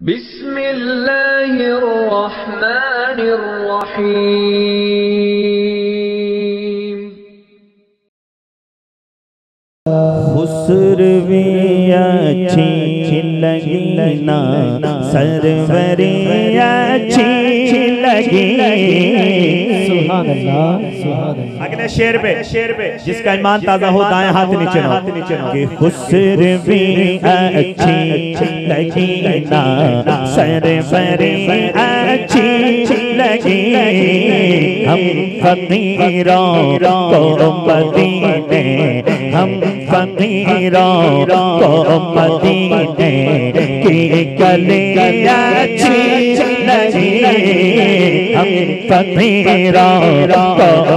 बिस्मिल्लाहिर्रहमानिर्रहीम खुसरवी अच्छी लगी ना सरवरी अच्छी लगी सुभान अल्लाह सुभान अल्लाह अगले शेर पे शेर पे जिसका ईमान ताज़ा हो दाएँ हाथ नीचे हाथ नीचे कि खुसरवी अच्छी लगी ना सरवरी अच्छी लगी हम फकीरों को मदीने हम फकीरों को मदीने की गली अच्छी हम फकीरों हम को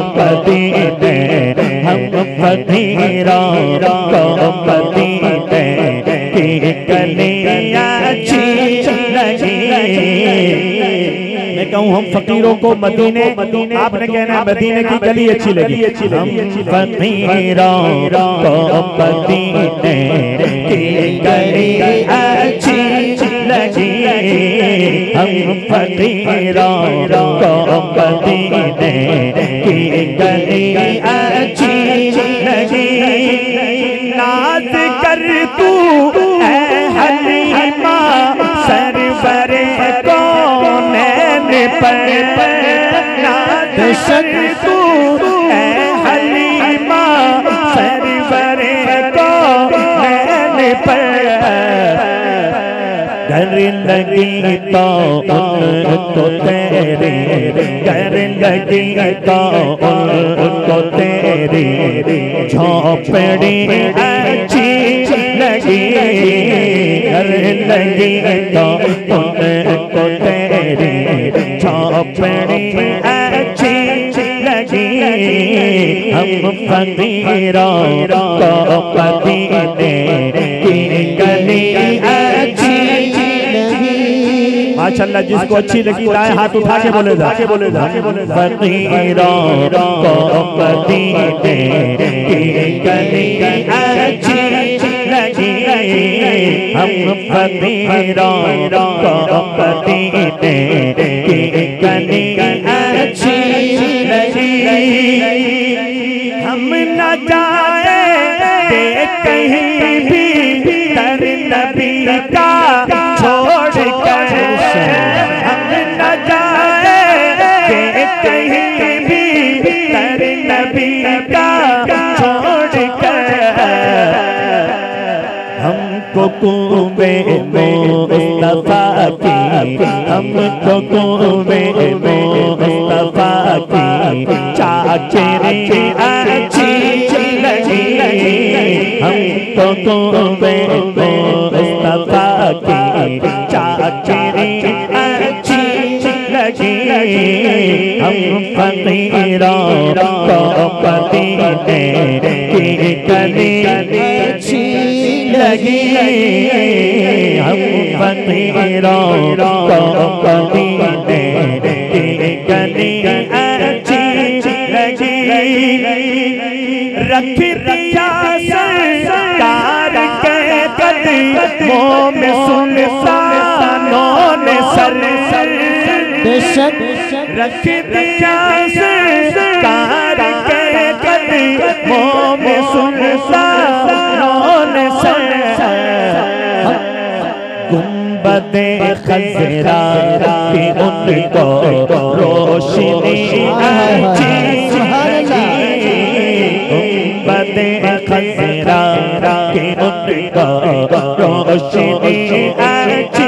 मैं कहूँ हम फकीरों को मदीने मदीने आपने कहना है मदीने की गली अच्छी लगी। अच्छी लगी। फकीरों को मदीने की गली अच्छी लगी। फकीरों को मदीने की गली अच्छी लगी नाज कर तू हलीमा सरवरे कौनैन पर नाद शक तू कर लगी तो उनको तेरे कर लगी तो उनको तेरे झोपड़ी अच्छी लगी कर लगी तो उनको तेरे झोपड़ी अच्छी लगी हम फकीरों को मदीने की माशाल्लाह जिसको अच्छी लगी लाए हाथ उठा के बोले जा के बोले जा के बोले जा फकीरों को मदीने की गली अच्छी लगी हम फकीरों को मदीने की गली अच्छी लगी हम न जाए कहीं भी तर नबी का छोड़ कहीं भी तर नबी का छोड़ कर हमको कुबे मुस्तफ़ा की। हमको कुबे मुस्तफ़ा की चाचरी अच्छी लगी हमको कुबे मुस्तफ़ा की। अच्छी लगी। हम फकीरों को मदीने की गली अच्छी लगी। हम फकीरों को मदीने की गली अच्छी लगी। रख दिया सरकार के कदमों में सुल्तानों ने सर बेशक रख दिया सरकार के कदमों में सुल्तानों ने सर गुम्बदे खजरा की उनको रोशनी अच्छी गुम्बदे खजरा की उनको रोशनी अच्छी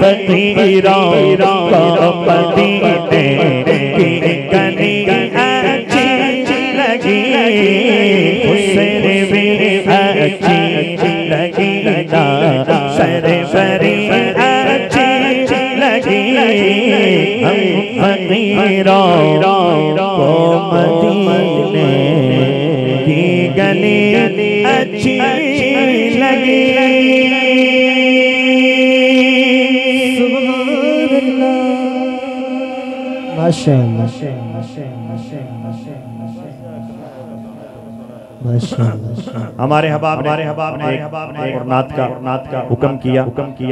फकीरों को मदीने की गली अच्छी लगी हुसैन भी अच्छी लगी ना सरवरी अच्छी लगी हम फकीरों को मदीने की गली अच्छी लगी माशाअल्लाह हबाब हमारे हबाब हमारे हबाब ने हबाब और नाथ का नाथ का हुक्म किया। हुक्म किया।